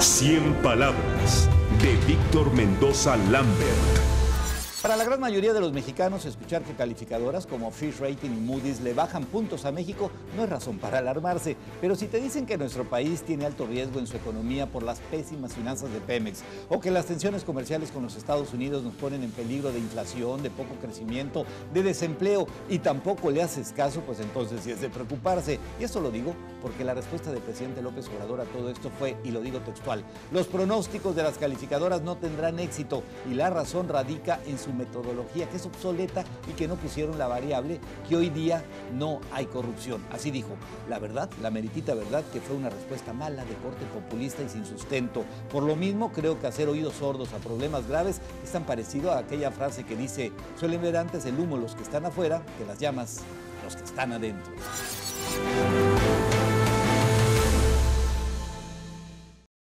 Cien palabras de Víctor Mendoza Lambert. Para la gran mayoría de los mexicanos, escuchar que calificadoras como Fish Rating y Moody's le bajan puntos a México no es razón para alarmarse. Pero si te dicen que nuestro país tiene alto riesgo en su economía por las pésimas finanzas de Pemex, o que las tensiones comerciales con los Estados Unidos nos ponen en peligro de inflación, de poco crecimiento, de desempleo, y tampoco le haces caso, pues entonces sí es de preocuparse. Y esto lo digo porque la respuesta del presidente López Obrador a todo esto fue, y lo digo textual, los pronósticos de las calificadoras no tendrán éxito y la razón radica en su metodología que es obsoleta y que no pusieron la variable que hoy día no hay corrupción. Así dijo. La verdad, la meritita verdad, que fue una respuesta mala de corte populista y sin sustento. Por lo mismo, creo que hacer oídos sordos a problemas graves es tan parecido a aquella frase que dice, suelen ver antes el humo los que están afuera que las llamas los que están adentro.